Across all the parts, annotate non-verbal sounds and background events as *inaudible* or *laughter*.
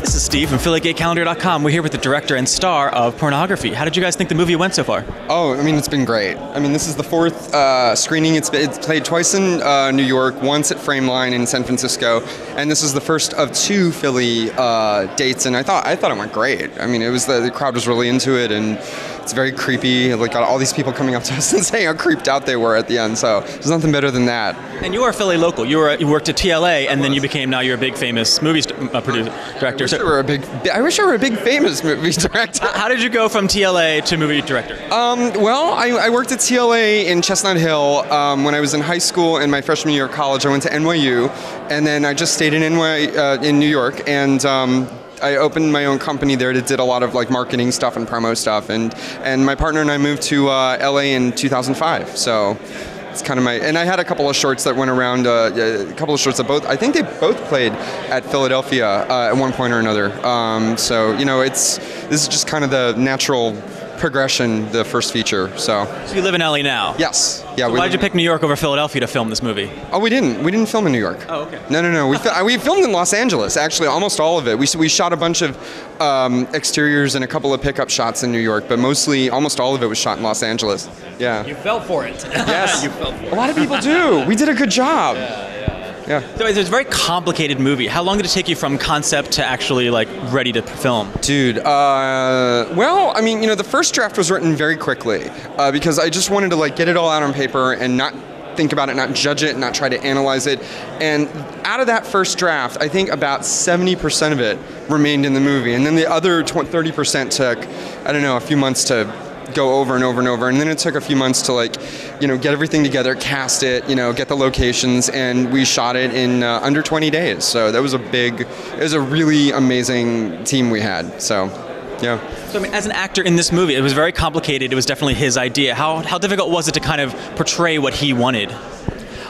This is Steve from PhillyGayCalendar.com. We're here with the director and star of Pornography. How did you guys think the movie went so far? Oh, I mean, it's been great. I mean, this is the fourth uh, screening. It's, it's played twice in uh, New York, once at Frameline in San Francisco, and this is the first of two Philly uh, dates. And I thought I thought it went great. I mean, it was the, the crowd was really into it, and it's very creepy. Like got all these people coming up to us *laughs* and saying how creeped out they were at the end. So there's nothing better than that. And you are a Philly local. You were you worked at TLA, and then you became now you're a big famous movie st- uh, producer director. I wish, I were a big, I wish I were a big famous movie *laughs* director. how did you go from TLA to movie director? Um, well, I, I worked at TLA in Chestnut Hill um, when I was in high school and my freshman year of college. I went to NYU, and then I just stayed in NY uh, in New York, and um, I opened my own company there that did a lot of like marketing stuff and promo stuff, and and my partner and I moved to uh, LA in 2005. So. It's kind of my, and I had a couple of shorts that went around. Uh, a couple of shorts that both, I think they both played at Philadelphia uh, at one point or another. Um, so you know, it's this is just kind of the natural progression, the first feature. So So you live in LA now. yes, yeah. Why did you pick New York over Philadelphia to film this movie? Oh, we didn't. We didn't film in New York. Oh, okay. No, no, no. We fi- we filmed in Los Angeles. Actually, almost all of it. We we shot a bunch of um, exteriors and a couple of pickup shots in New York, but mostly, almost all of it was shot in Los Angeles. Yeah. You fell for it. yes. *laughs* you fell for it. A lot of people do. We did a good job. Yeah. So it's a very complicated movie. How long did it take you from concept to actually like ready to film? Dude, uh, well, I mean, you know, the first draft was written very quickly uh, because I just wanted to like get it all out on paper and not think about it, not judge it, not try to analyze it. And out of that first draft, I think about 70% of it remained in the movie, and then the other 20, 30% took, I don't know, a few months to go over and over and over and then it took a few months to like you know get everything together cast it you know get the locations and we shot it in uh, under 20 days so that was a big it was a really amazing team we had so yeah So I mean, as an actor in this movie, it was very complicated. It was definitely his idea. How how difficult was it to kind of portray what he wanted?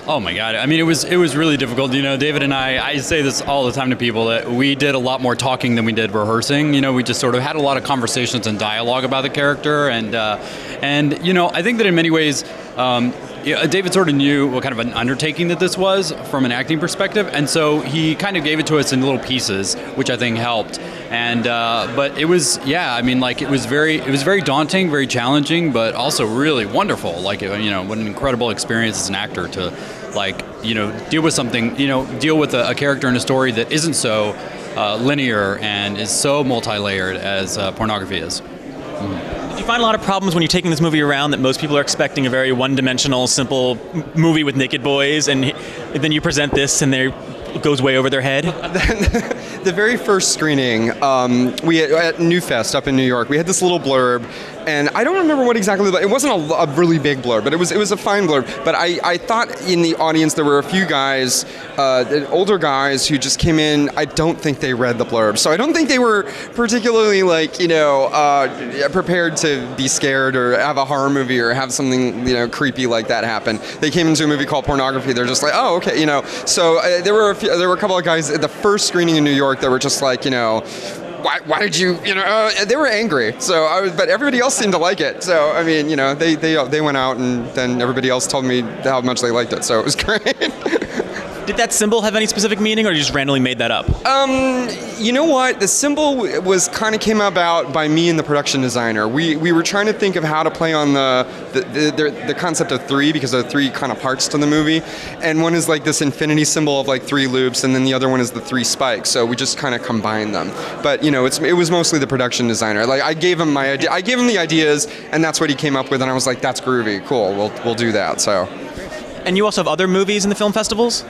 Oh my god! I mean, it was it was really difficult. You know, David and I, I say this all the time to people that we did a lot more talking than we did rehearsing. You know, we just sort of had a lot of conversations and dialogue about the character, and uh, and you know, I think that in many ways. Um, David sort of knew what kind of an undertaking that this was from an acting perspective, and so he kind of gave it to us in little pieces, which I think helped. And uh, but it was, yeah, I mean, like it was very, it was very daunting, very challenging, but also really wonderful. Like you know, what an incredible experience as an actor to, like you know, deal with something, you know, deal with a, a character in a story that isn't so uh, linear and is so multi-layered as uh, pornography is. Did you find a lot of problems when you're taking this movie around that most people are expecting a very one-dimensional, simple movie with naked boys, and then you present this and they it goes way over their head? *laughs* *laughs* the very first screening, um, we had, at Newfest up in New York, we had this little blurb, and I don't remember what exactly. It wasn't a, a really big blurb, but it was it was a fine blurb. But I, I thought in the audience there were a few guys, uh, older guys who just came in. I don't think they read the blurb, so I don't think they were particularly like you know uh, prepared to be scared or have a horror movie or have something you know creepy like that happen. They came into a movie called Pornography. They're just like, oh okay, you know. So uh, there were a few, there were a couple of guys at the first screening in New York that were just like you know why, why did you, you know, uh, they were angry. So I was, but everybody else seemed to like it. So, I mean, you know, they, they, they went out and then everybody else told me how much they liked it. So it was *laughs* great. Did that symbol have any specific meaning, or you just randomly made that up? Um, you know what? The symbol was kind of came about by me and the production designer. We, we were trying to think of how to play on the the, the, the, the concept of three because there are three kind of parts to the movie, and one is like this infinity symbol of like three loops, and then the other one is the three spikes. So we just kind of combined them. But you know, it's it was mostly the production designer. Like I gave him my idea, I gave him the ideas, and that's what he came up with, and I was like, that's groovy, cool. We'll we'll do that. So. And you also have other movies in the film festivals?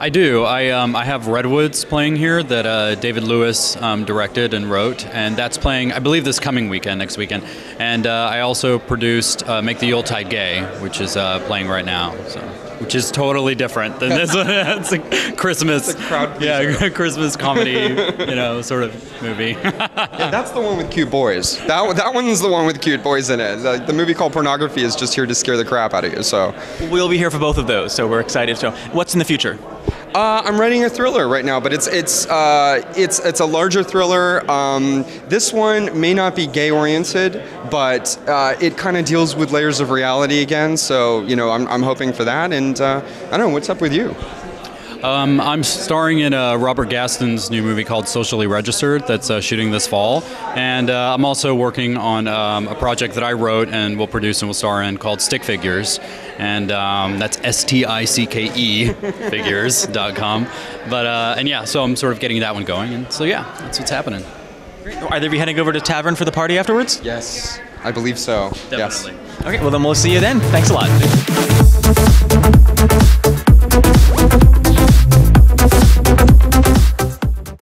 I do. I um, I have Redwoods playing here that uh, David Lewis um, directed and wrote, and that's playing I believe this coming weekend, next weekend. And uh, I also produced uh, Make the Yuletide Gay, which is uh, playing right now. So. Which is totally different than this one. *laughs* it's a Christmas, It's a crowd yeah, *laughs* Christmas comedy, you know, sort of movie. *laughs* Yeah, that's the one with cute boys. That that one's the one with cute boys in it. The, the movie called Pornography is just here to scare the crap out of you. So. We'll be here for both of those, so we're excited. So, what's in the future? Uh, I'm writing a thriller right now, but it's it's uh, it's it's a larger thriller. Um, this one may not be gay oriented, but uh, it kind of deals with layers of reality again. So you know, I'm, I'm hoping for that. And uh, I don't know what's up with you. Um, I'm starring in uh, Robert Gaston's new movie called Socially Registered that's uh, shooting this fall. And uh, I'm also working on um, a project that I wrote and will produce and will star in called Stick Figures. And um, that's S T I C K E *laughs* figures.com. But, uh, and yeah, so I'm sort of getting that one going. And so, yeah, that's what's happening. Are they be heading over to Tavern for the party afterwards? Yes, I believe so. Yes. Definitely. Okay, well then we'll see you then. Thanks a lot.